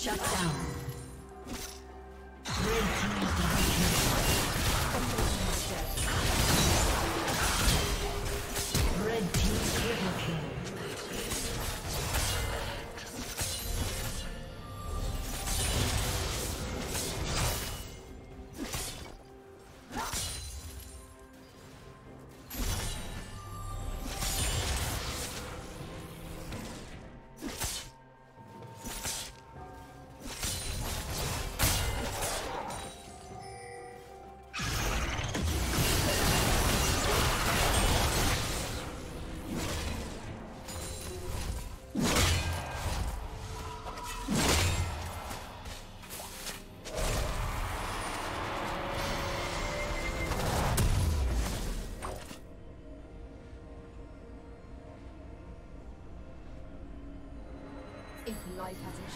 Shut down.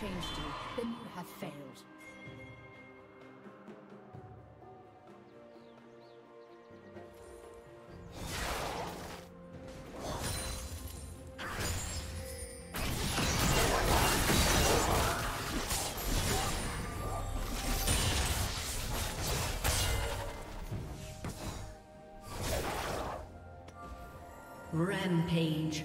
Changed you, then you have failed. Rampage.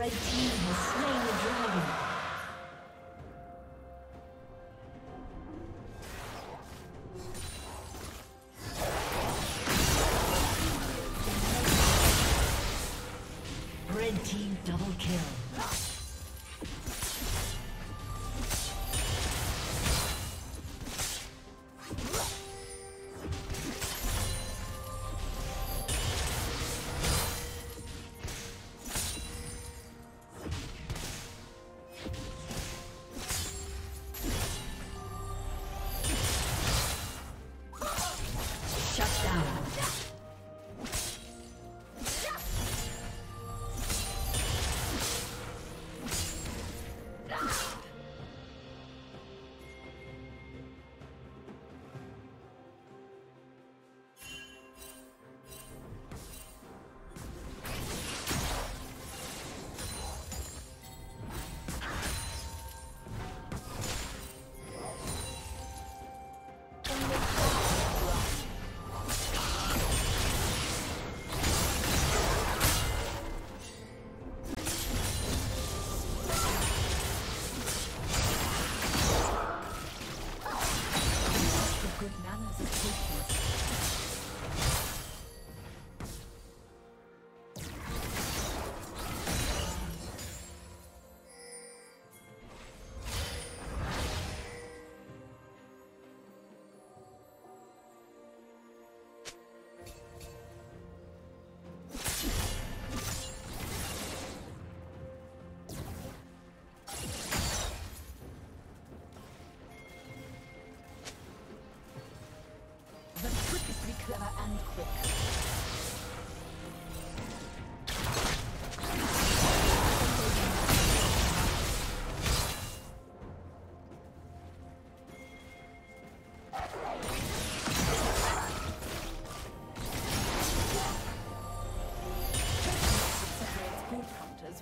Red team has slain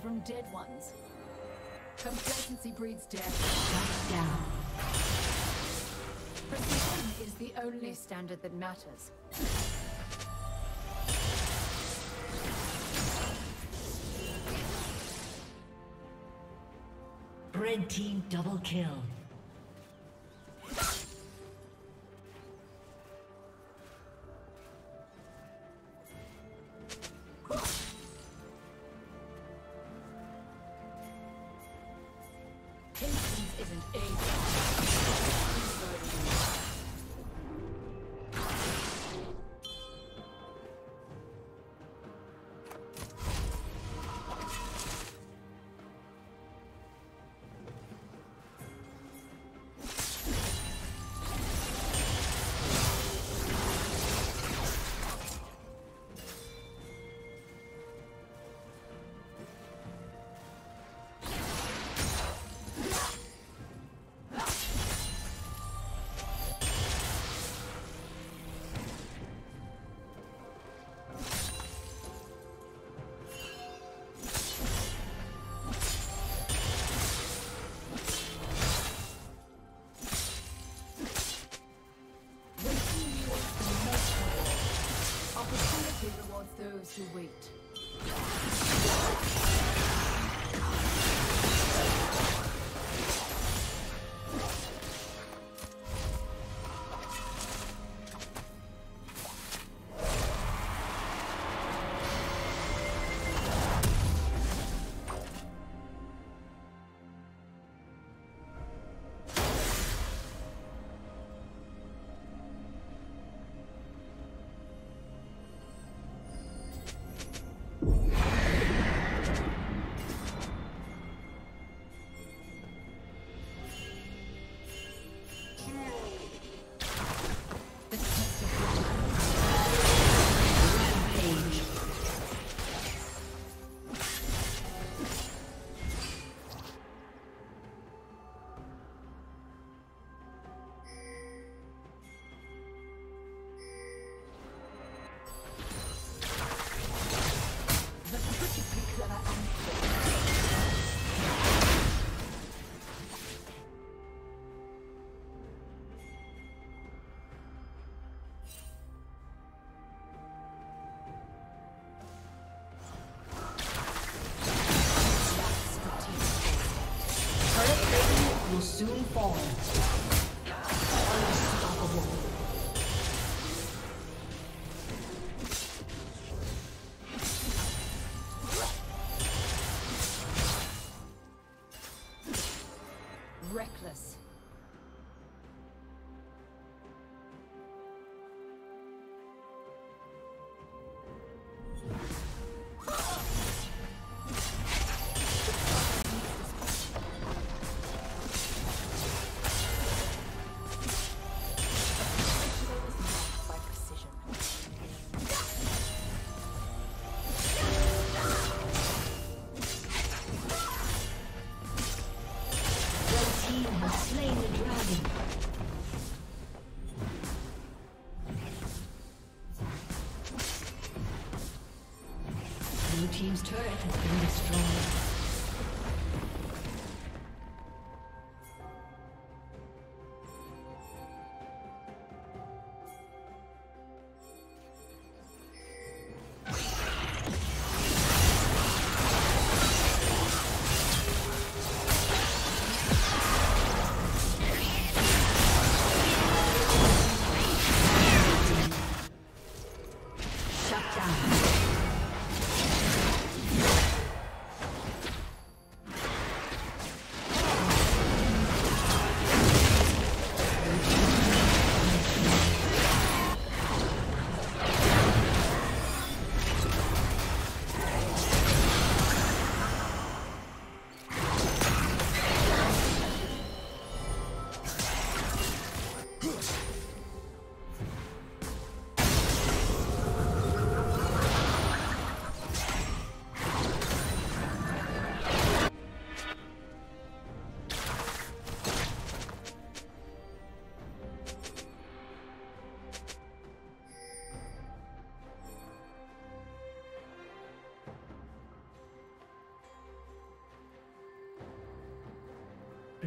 from dead ones. Complacency breeds death. Shut down. Precision is the only standard that matters. Red team double kill. To wait. reckless.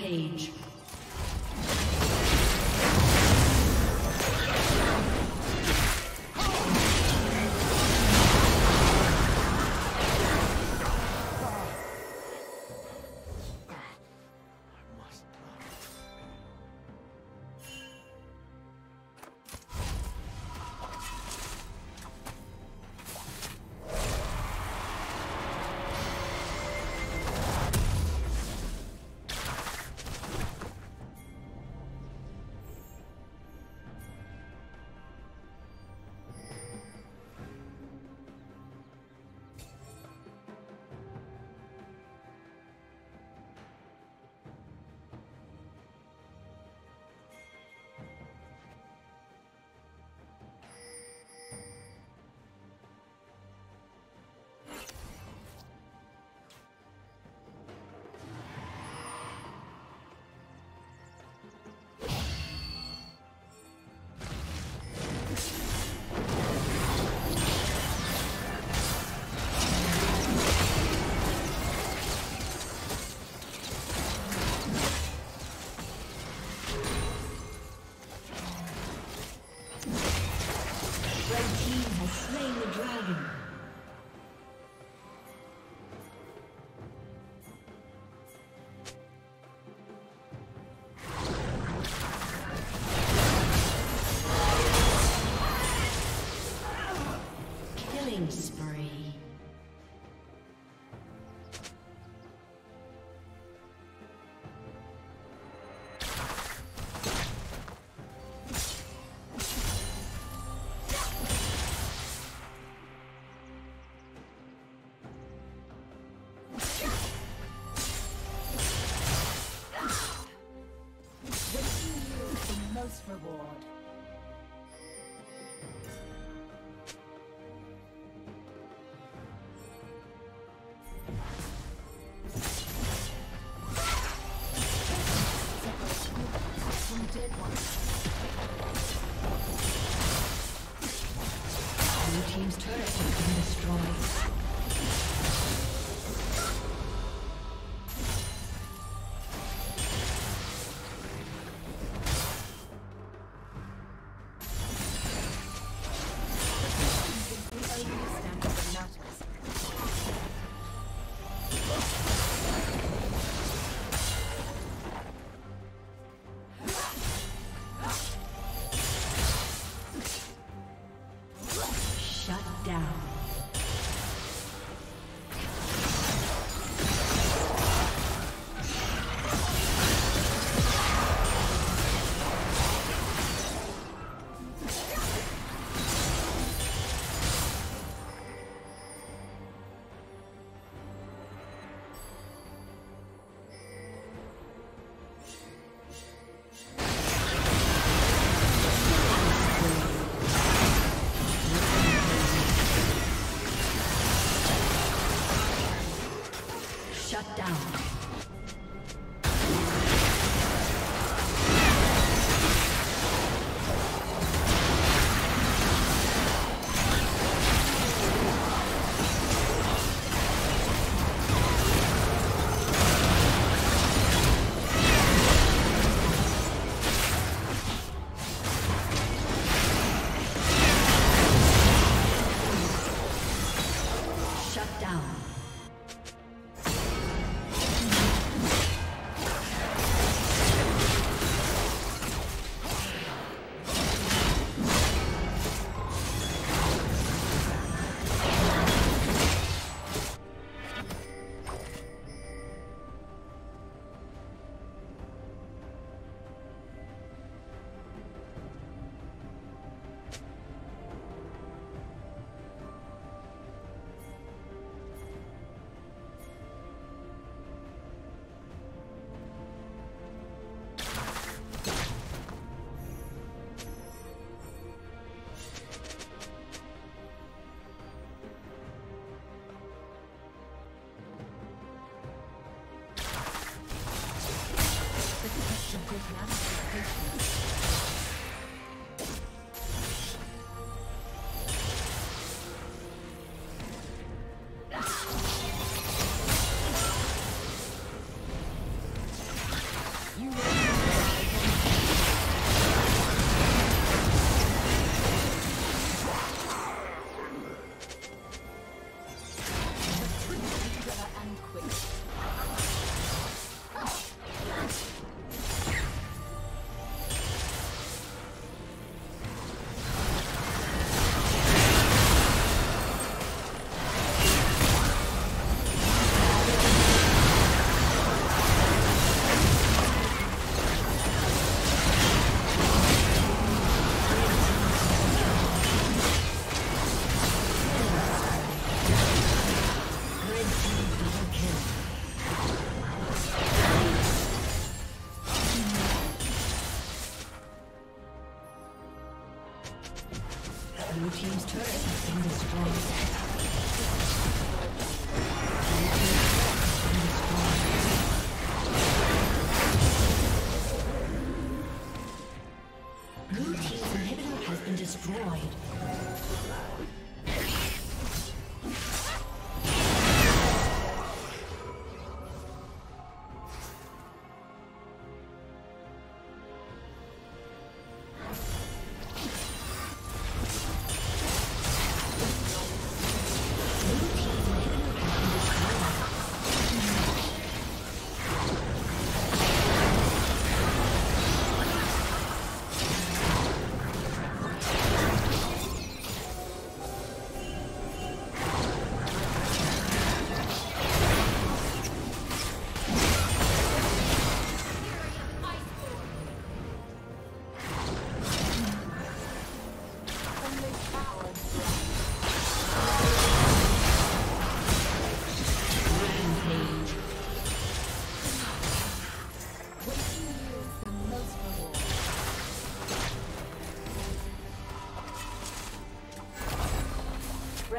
Rampage.